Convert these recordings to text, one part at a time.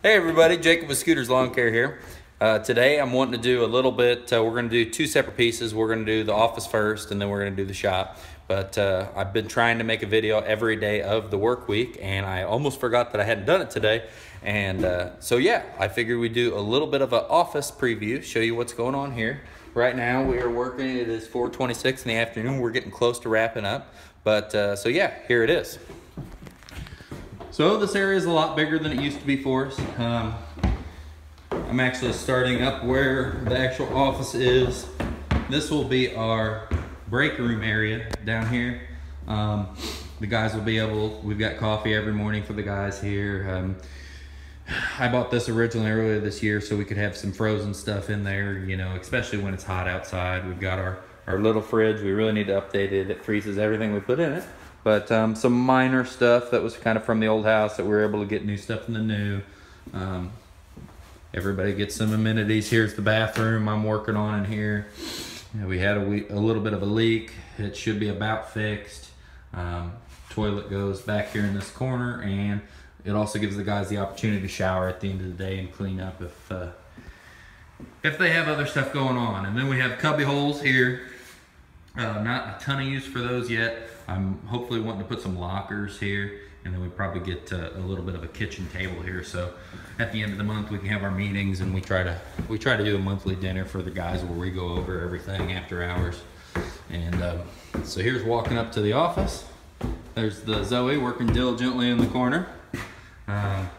Hey everybody, Jacob with Scooters Lawn Care here. Uh, today I'm wanting to do a little bit, uh, we're going to do two separate pieces. We're going to do the office first and then we're going to do the shop. But uh, I've been trying to make a video every day of the work week and I almost forgot that I hadn't done it today. And uh, so yeah, I figured we'd do a little bit of an office preview, show you what's going on here. Right now we are working, it is 4.26 in the afternoon. We're getting close to wrapping up. But uh, so yeah, here it is. So this area is a lot bigger than it used to be for us. Um, I'm actually starting up where the actual office is. This will be our break room area down here. Um, the guys will be able, we've got coffee every morning for the guys here. Um, I bought this originally earlier this year so we could have some frozen stuff in there, you know, especially when it's hot outside. We've got our, our little fridge. We really need to update it. It freezes everything we put in it. But um, some minor stuff that was kind of from the old house that we were able to get new stuff in the new. Um, everybody gets some amenities. Here's the bathroom I'm working on in here. We had a, a, little bit of a leak. It should be about fixed. Um, toilet goes back here in this corner and it also gives the guys the opportunity to shower at the end of the day and clean up if uh, if they have other stuff going on. And then we have cubby holes here uh, not a ton of use for those yet. I'm hopefully wanting to put some lockers here and then we probably get uh, a little bit of a kitchen table here. So at the end of the month, we can have our meetings and we try to we try to do a monthly dinner for the guys where we go over everything after hours. And um, so here's walking up to the office. There's the Zoe working diligently in the corner. Um,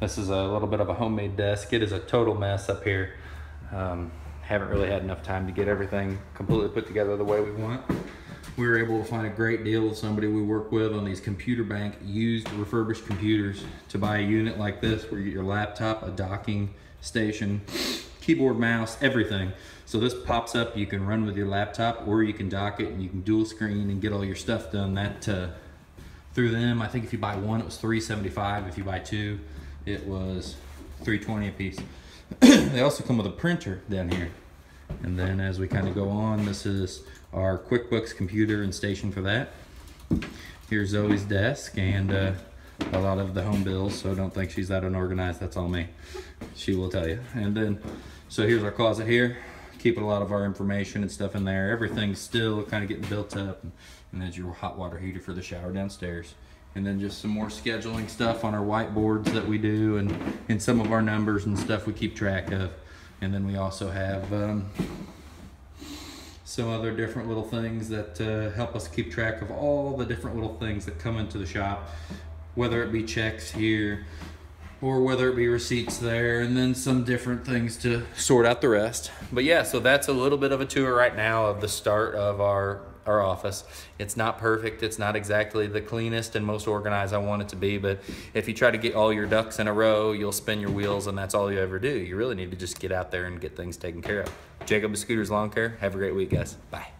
this is a little bit of a homemade desk. It is a total mess up here. Um, haven't really had enough time to get everything completely put together the way we want. We were able to find a great deal with somebody we work with on these computer bank used refurbished computers to buy a unit like this where you get your laptop, a docking station, keyboard, mouse, everything. So this pops up, you can run with your laptop or you can dock it and you can dual screen and get all your stuff done. That uh, through them, I think if you buy one, it was 375. If you buy two, it was 320 a piece. they also come with a printer down here. And then as we kind of go on, this is our QuickBooks computer and station for that. Here's Zoe's desk and uh, a lot of the home bills, so don't think she's that unorganized, that's all me. She will tell you. And then, so here's our closet here. Keeping a lot of our information and stuff in there. Everything's still kind of getting built up. And there's your hot water heater for the shower downstairs and then just some more scheduling stuff on our whiteboards that we do and, and some of our numbers and stuff we keep track of. And then we also have um, some other different little things that uh, help us keep track of all the different little things that come into the shop, whether it be checks here or whether it be receipts there and then some different things to sort out the rest. But yeah, so that's a little bit of a tour right now of the start of our our office. It's not perfect. It's not exactly the cleanest and most organized I want it to be, but if you try to get all your ducks in a row, you'll spin your wheels and that's all you ever do. You really need to just get out there and get things taken care of. Jacob Scooters Lawn Care. Have a great week, guys. Bye.